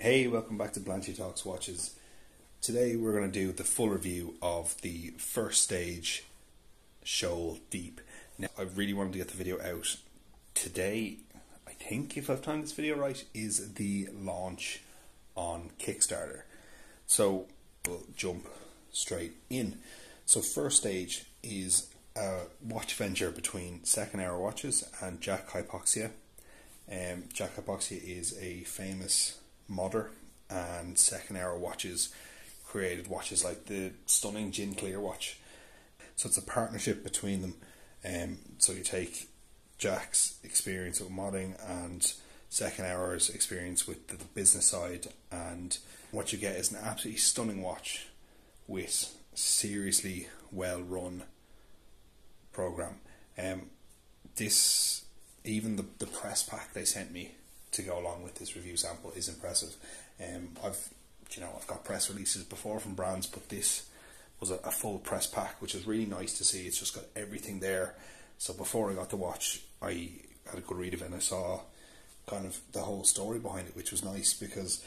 Hey, welcome back to Blanchy Talks Watches. Today we're going to do the full review of the first stage Shoal Deep. Now, I really wanted to get the video out today. I think, if I've timed this video right, is the launch on Kickstarter. So we'll jump straight in. So, first stage is a watch venture between Second Hour Watches and Jack Hypoxia. Um, Jack Hypoxia is a famous modder, and Second Hour Watches created watches like the stunning Gin Clear watch. So it's a partnership between them. Um, so you take Jack's experience with modding and Second Hour's experience with the business side, and what you get is an absolutely stunning watch with seriously well run program. Um, this even the the press pack they sent me to go along with this review sample is impressive. Um, I've you know I've got press releases before from brands, but this was a, a, full press pack, which is really nice to see. It's just got everything there. So before I got to watch, I had a good read of it and I saw kind of the whole story behind it, which was nice because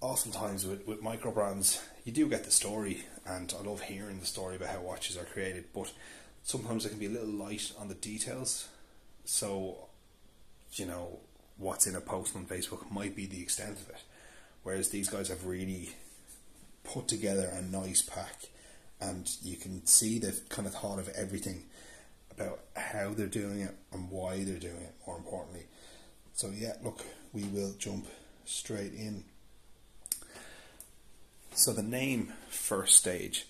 oftentimes with, with micro brands, you do get the story, and I love hearing the story about how watches are created, but sometimes it can be a little light on the details. So, you know, what's in a post on Facebook might be the extent of it. Whereas these guys have really put together a nice pack, and you can see they've kind of thought of everything about how they're doing it and why they're doing it, more importantly. So, yeah, look, we will jump straight in. So, the name First Stage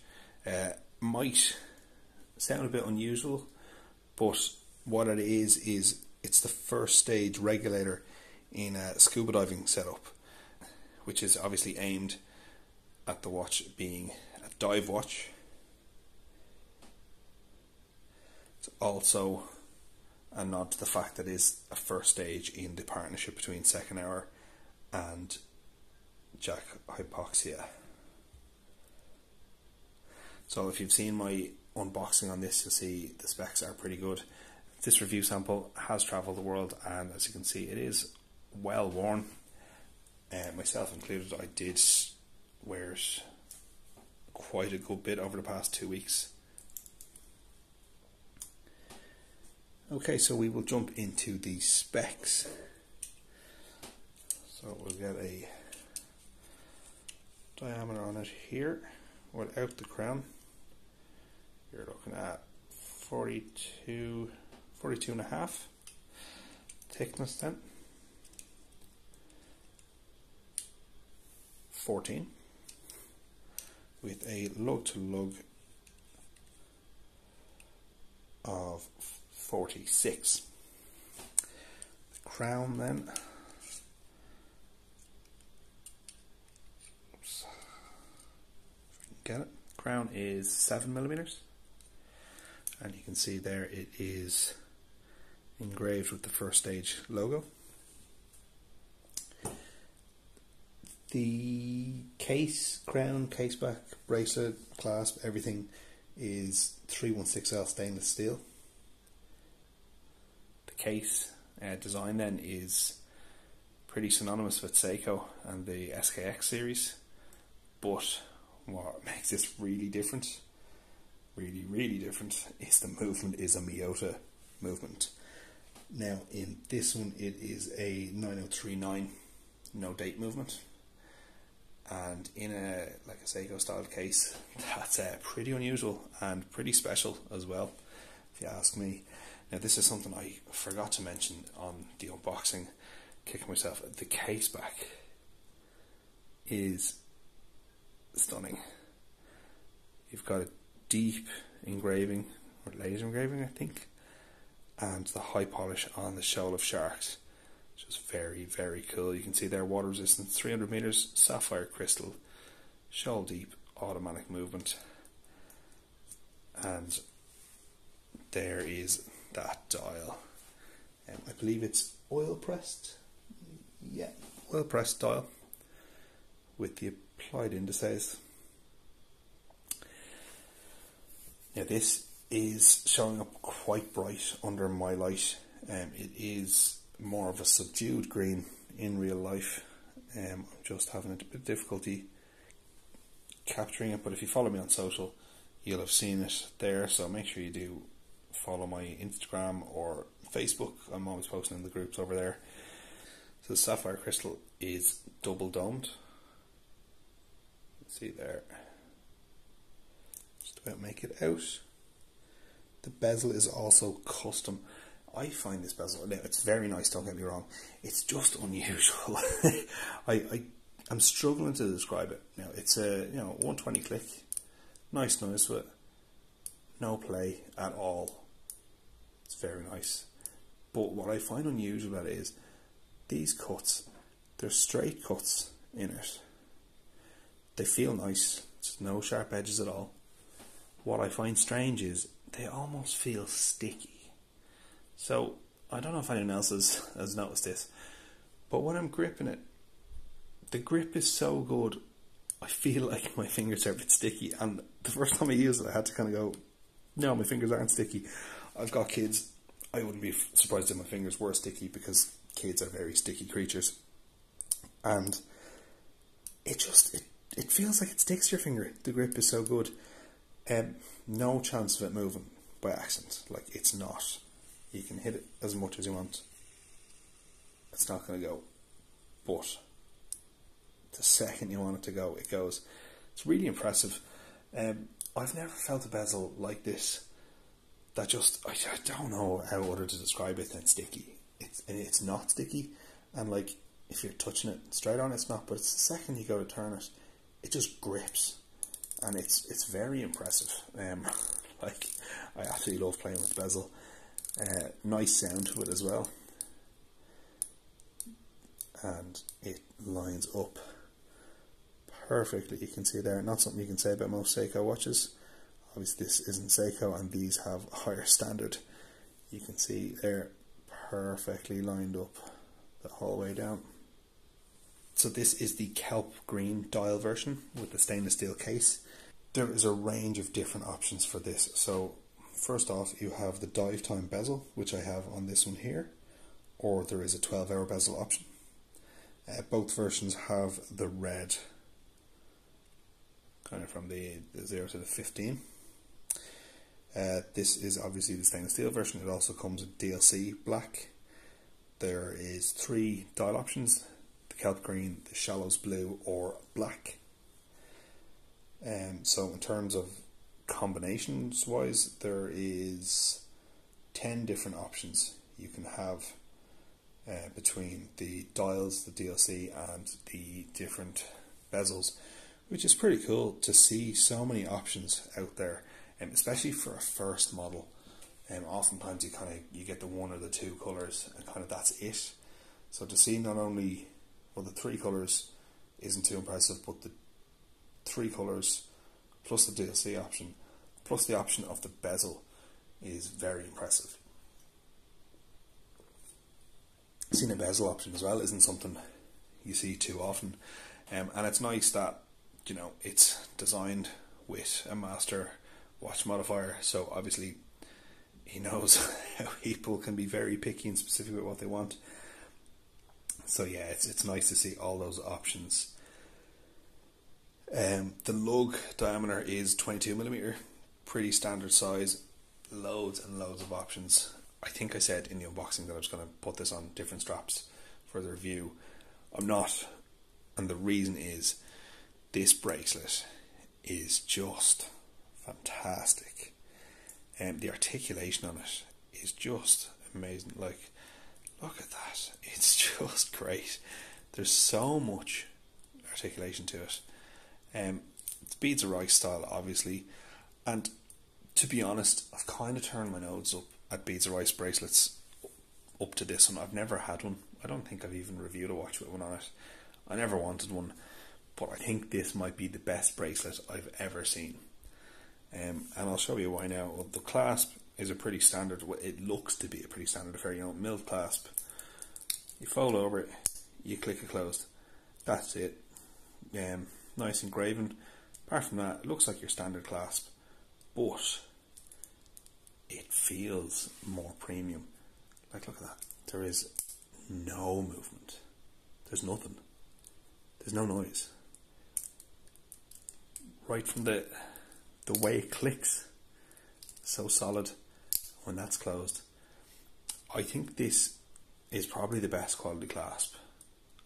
uh, might sound a bit unusual, but what it is is it's the first stage regulator in a scuba diving setup, which is obviously aimed at the watch being a dive watch. It's also a nod to the fact that it is a first stage in the partnership between Second Hour and Jack Hypoxia. So if you've seen my unboxing on this, you'll see the specs are pretty good. This review sample has travelled the world, and as you can see, it is well worn. Uh, myself included, I did wear it quite a good bit over the past two weeks. Okay, so we will jump into the specs. So we'll get a diameter on it here without the crown. You're looking at 42, 42 and a half thickness then. 14 with a lug to lug of 46. The crown then. Oops. Get it? Crown is 7 millimeters and you can see there it is engraved with the first stage logo. The case, crown, case back, bracelet, clasp, everything is 316L stainless steel. The case uh, design then is pretty synonymous with Seiko and the SKX series, but what makes this really different really, really different is the movement is a Miyota movement. Now in this one it is a 9039 no date movement. And in a like a Seiko style case, that's uh, pretty unusual and pretty special as well, if you ask me. Now this is something I forgot to mention on the unboxing, kicking myself. The case back is stunning. You've got a deep engraving or laser engraving, I think, and the high polish on the shoal of sharks, which is very very cool. You can see there water resistance, 300 meters, sapphire crystal, shoal deep, automatic movement, and there is that dial. Um, I believe it's oil pressed. Yeah, oil pressed dial with the applied indices Now this is showing up quite bright under my light. Um, it is more of a subdued green in real life. Um, I'm just having a bit of difficulty capturing it, but if you follow me on social, you'll have seen it there. So make sure you do follow my Instagram or Facebook. I'm always posting in the groups over there. So the sapphire crystal is double domed. See there. Just about make it out. The bezel is also custom. I find this bezel, it's very nice, don't get me wrong. It's just unusual. I, I, I'm struggling to describe it. Now, it's a, you know, 120 click. Nice noise but No play at all. It's very nice. But what I find unusual about it is these cuts, they're straight cuts in it. They feel nice. it's no sharp edges at all. What I find strange is they almost feel sticky. So I don't know if anyone else has, has noticed this, but when I'm gripping it, the grip is so good. I feel like my fingers are a bit sticky, and the first time I used it, I had to kind of go, "No, my fingers aren't sticky." I've got kids. I wouldn't be surprised if my fingers were sticky because kids are very sticky creatures, and it just it it feels like it sticks to your finger. The grip is so good. Um, no chance of it moving by accident. Like it's not. You can hit it as much as you want. It's not going to go. But the second you want it to go, it goes. It's really impressive. Um, I've never felt a bezel like this. That just I, I don't know how other to describe it than sticky. It's it's not sticky, and like if you're touching it straight on, it's not. But it's the second you go to turn it, it just grips, and it's it's very impressive. Um, like I absolutely love playing with bezel. Uh, nice sound to it as well, and it lines up perfectly. You can see there, not something you can say about most Seiko watches. Obviously, this isn't Seiko, and these have a higher standard. You can see they're perfectly lined up the whole way down. So this is the kelp green dial version with the stainless steel case. There is a range of different options for this. So first off, you have the dive time bezel, which I have on this one here, or there is a 12 hour bezel option. Uh, both versions have the red, kind of from the, the 0 to the 15. Uh, this is obviously the stainless steel version. It also comes in DLC black. There is three dial options kelp green, the shallows blue, or black. Um, so in terms of combinations wise, there is ten different options you can have uh, between the dials, the DLC, and the different bezels, which is pretty cool to see so many options out there, um, especially for a first model. Um, oftentimes you kind of you get the one or the two colors, and kind of that's it. So to see not only well, the three colours isn't too impressive, but the three colours plus the DLC option plus the option of the bezel is very impressive. Seeing a bezel option as well isn't something you see too often, um, and it's nice that you know it's designed with a master watch modifier, so obviously he knows how people can be very picky and specific with what they want so yeah, it's it's nice to see all those options. Um, the lug diameter is 22 millimeter, pretty standard size. Loads and loads of options. I think I said in the unboxing that I was going to put this on different straps for the review. I'm not, and the reason is this bracelet is just fantastic, and um, the articulation on it is just amazing. Like Look at that. It's just great. There's so much articulation to it. Um, it's beads of rice style, obviously. And to be honest, I've kind of turned my nose up at beads of rice bracelets up to this one. I've never had one. I don't think I've even reviewed a watch with one on it. I never wanted one, but I think this might be the best bracelet I've ever seen. Um, and I'll show you why now. Well, the clasp is a pretty standard. It looks to be a pretty standard affair. You know, mill clasp. You fold over it, you click it closed. That's it. Um, nice engraving. Apart from that, it looks like your standard clasp, but it feels more premium. Like, look at that. There is no movement. There's nothing. there's no noise. Right from the the way it clicks, so solid when that's closed. I think this is probably the best quality clasp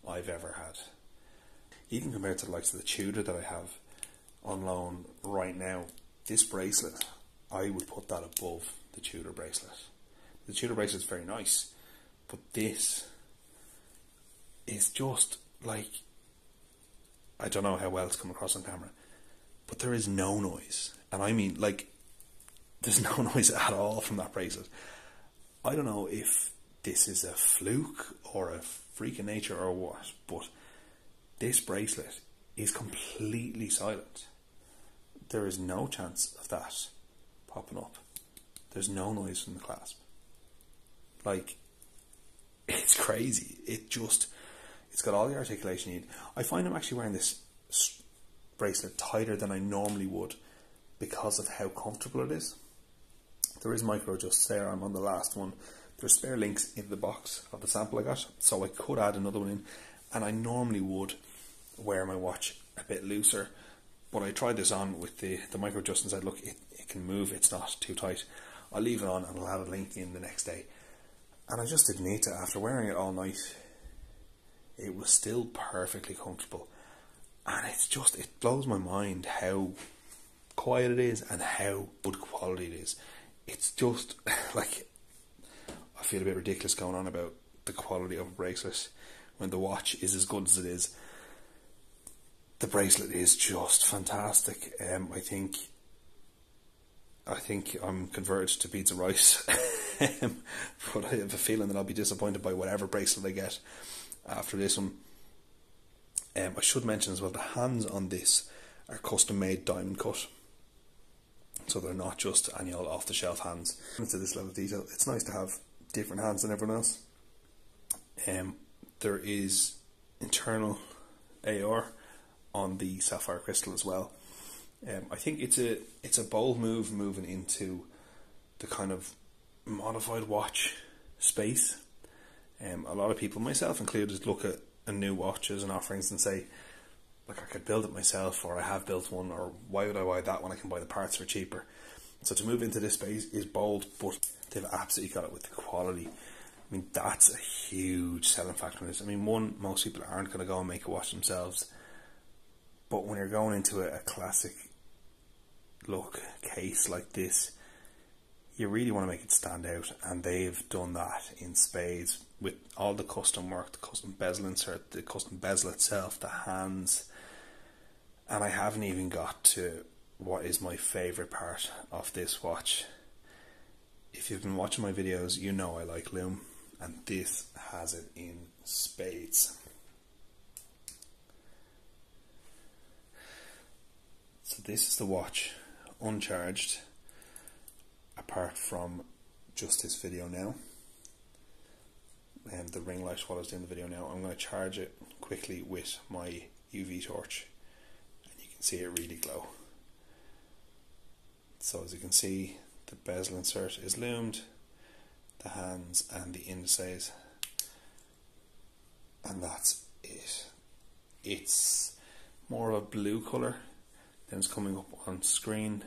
I've ever had. Even compared to the likes of the Tudor that I have on loan right now, this bracelet, I would put that above the Tudor bracelet. The Tudor bracelet is very nice, but this is just like I don't know how well it's come across on camera, but there is no noise, and I mean like there's no noise at all from that bracelet. I don't know if this is a fluke or a freak of nature or what, but this bracelet is completely silent. There is no chance of that popping up. There's no noise from the clasp. Like, it's crazy. It just, it's got all the articulation you need. I find I'm actually wearing this bracelet tighter than I normally would because of how comfortable it is. There is micro adjusts there. I'm on the last one. There's spare links in the box of the sample I got, so I could add another one in. And I normally would wear my watch a bit looser, but I tried this on with the, the micro adjust and said, look, it, it can move, it's not too tight. I'll leave it on and I'll add a link in the next day. And I just didn't need to. After wearing it all night, it was still perfectly comfortable. And it's just, it blows my mind how quiet it is and how good quality it is. It's just like, I feel a bit ridiculous going on about the quality of a bracelet when the watch is as good as it is. The bracelet is just fantastic. Um, I think I think I'm converted to beads of rice, but I have a feeling that I'll be disappointed by whatever bracelet I get after this one. Um, I should mention as well the hands on this are custom made diamond cut, so they're not just annual off the shelf hands. Into this level of detail, it's nice to have different hands than everyone else. Um, there is internal AR on the sapphire crystal as well um, I think it's a it's a bold move moving into the kind of modified watch space. Um, a lot of people, myself included, look at a new watches and offerings and say, like I could build it myself, or I have built one, or why would I buy that when I can buy the parts for cheaper? So to move into this space is bold, but they've absolutely got it with the quality. I mean, that's a huge selling factor in this. I mean, one, most people aren't going to go and make a watch themselves, but when you're going into a, a classic look case like this, you really want to make it stand out, and they've done that in spades with all the custom work, the custom bezel insert, the custom bezel itself, the hands, and I haven't even got to what is my favorite part of this watch. If you've been watching my videos, you know I like Lume, and this has it in spades. So this is the watch uncharged apart from just this video now and the ring light while I was doing the video now I'm going to charge it quickly with my UV torch see it really glow so as you can see the bezel insert is lumed, the hands and the indices and that's it it's more of a blue colour than it's coming up on screen.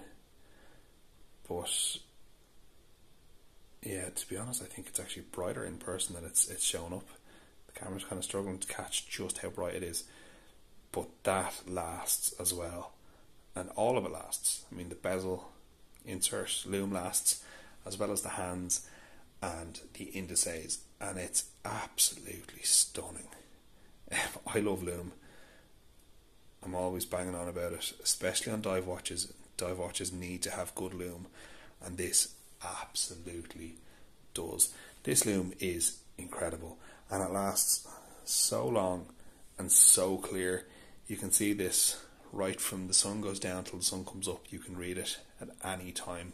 But yeah, to be honest, I think it's actually brighter in person than it's it's showing up. The camera's kind of struggling to catch just how bright it is, but that lasts as well, and all of it lasts. I mean, the bezel insert lume lasts, as well as the hands and the indices, and it's absolutely stunning. I love lume I'm always banging on about it, especially on dive watches. Dive watches need to have good lume and this absolutely does. This lume is incredible, and it lasts so long and so clear. You can see this right from the sun goes down till the sun comes up. You can read it at any time.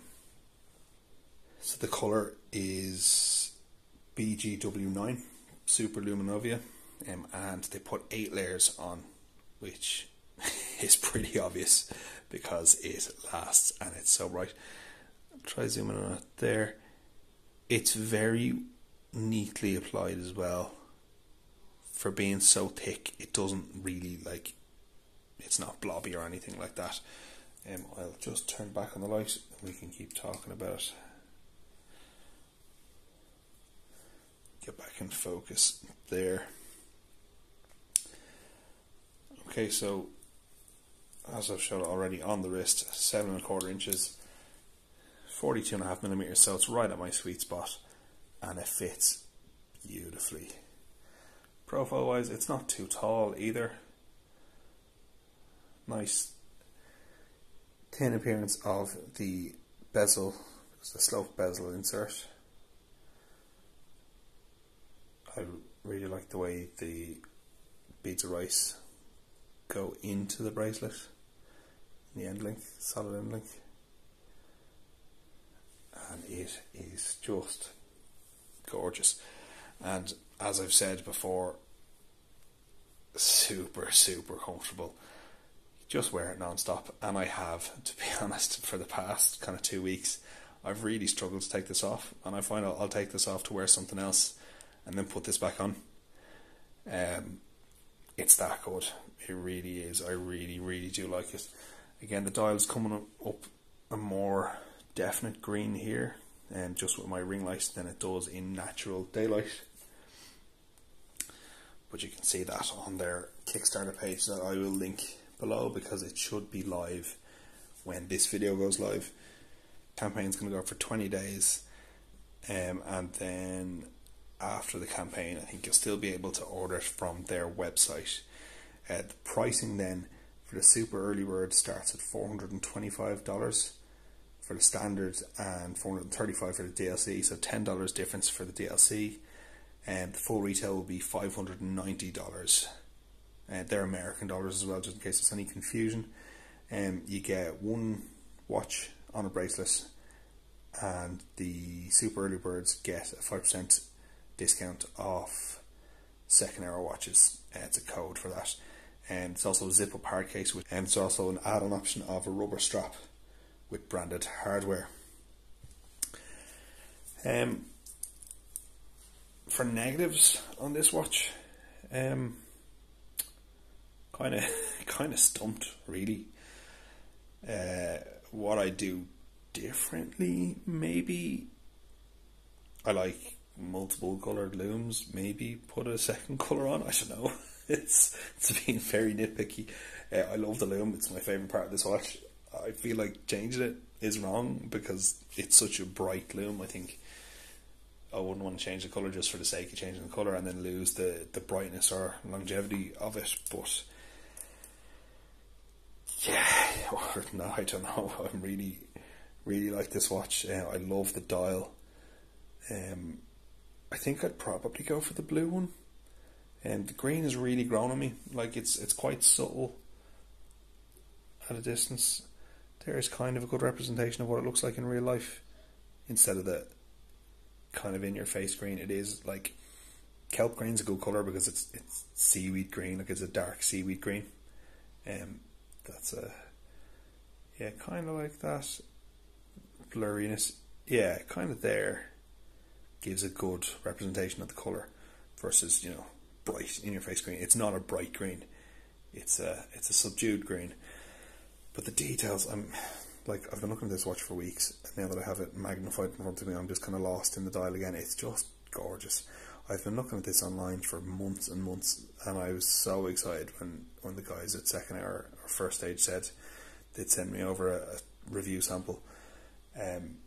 So the color is BGW9 Super LumiNova, um, and they put eight layers on, which is pretty obvious because it lasts and it's so bright. I'll Try zooming on it there. It's very neatly applied as well. for being so thick, it doesn't really like. It's not blobby or anything like that. Um, I'll just turn back on the light and we can keep talking about it. Get back in focus there. Okay, so as I've shown already on the wrist, seven and a quarter inches, forty-two and a half millimeters, so it's right at my sweet spot, and it fits beautifully. Profile wise, it's not too tall either. Nice thin appearance of the bezel, the slope bezel insert. I really like the way the beads of rice go into the bracelet, the end link, solid end link, and it is just gorgeous. And as I've said before, super, super comfortable. Just wear it non-stop, and I have, to be honest, for the past kind of two weeks, I've really struggled to take this off, and I find I'll, I'll take this off to wear something else, and then put this back on. Um, it's that good. It really is. I really, really do like it. Again, the dial's coming up a more definite green here, and um, just with my ring light than it does in natural daylight. But you can see that on their Kickstarter page that I will link below because it should be live when this video goes live. Campaign's going to go for 20 days, um, and then after the campaign, I think you'll still be able to order it from their website. Uh, the pricing then for the super early bird starts at $425 for the standard and 435 for the DLC, so $10 difference for the DLC. And the full retail will be $590. Uh, they're American dollars as well, just in case there's any confusion. Um, you get one watch on a bracelet, and the super early birds get a 5% discount off second hour watches. Uh, it's a code for that. And it's also a zip up hard case, with, and it's also an add on option of a rubber strap with branded hardware. Um, for negatives on this watch, um, kind of kind of stumped really. Uh, what I do differently, maybe I like multiple coloured lumes. Maybe put a second colour on. I don't know. it's it's being very nitpicky. Uh, I love the lume. It's my favourite part of this watch. I feel like changing it is wrong because it's such a bright lume. I think I wouldn't want to change the colour just for the sake of changing the colour and then lose the, the brightness or longevity of it. But yeah, no, I don't know. I'm really, really like this watch. Uh, I love the dial. Um, I think I'd probably go for the blue one. And um, the green has really grown on me. Like it's it's quite subtle at a distance. There is kind of a good representation of what it looks like in real life, instead of the kind of in your face green. It is like kelp green's a good color because it's it's seaweed green. Like it's a dark seaweed green. Um, that's a uh, yeah, kind of like that blurriness. Yeah, kind of there gives a good representation of the color versus you know bright in your face green. It's not a bright green. It's a it's a subdued green. But the details, I'm like I've been looking at this watch for weeks, and now that I have it magnified in front of me, I'm just kind of lost in the dial again. It's just gorgeous. I've been looking at this online for months and months, and I was so excited when when the guys at Second Hour or First Stage said they'd send me over a, a review sample. Um,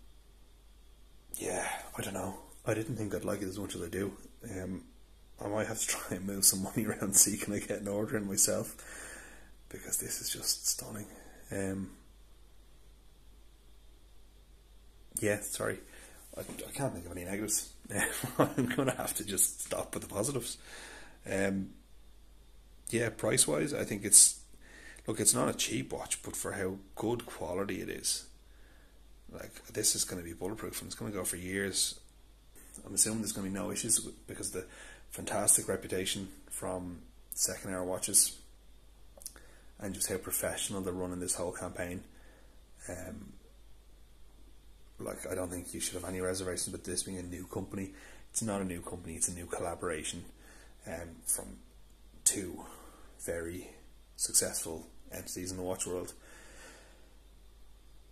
yeah, I don't know. I didn't think I'd like it as much as I do. Um, I might have to try and move some money around see can I can get an order in myself because this is just stunning. Um, yeah, sorry, I, I, can't think of any negatives. I'm going to have to just stop with the positives. Um, yeah, price wise, I think it's look, it's not a cheap watch, but for how good quality it is, like this is going to be bulletproof and it's going to go for years. I'm assuming there's going to be no issues because the fantastic reputation from second hour watches and just how professional they're running this whole campaign. Um, like I don't think you should have any reservations with this being a new company. It's not a new company; it's a new collaboration. um, from two very successful entities in the watch world.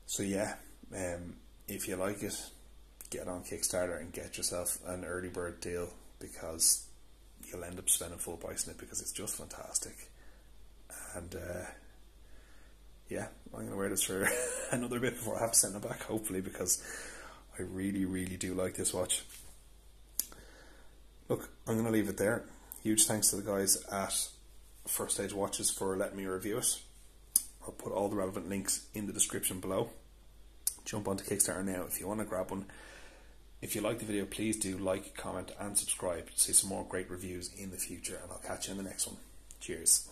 So yeah, um, if you like it, get on Kickstarter and get yourself an early bird deal because you'll end up spending full price in it because it's just fantastic. And uh, yeah, I'm gonna wear this for another bit before I have to send it back, hopefully, because I really, really do like this watch. Look, I'm gonna leave it there. Huge thanks to the guys at First Stage Watches for letting me review it. I'll put all the relevant links in the description below. Jump onto Kickstarter now if you want to grab one. If you like the video, please do like, comment, and subscribe to see some more great reviews in the future. And I'll catch you in the next one. Cheers.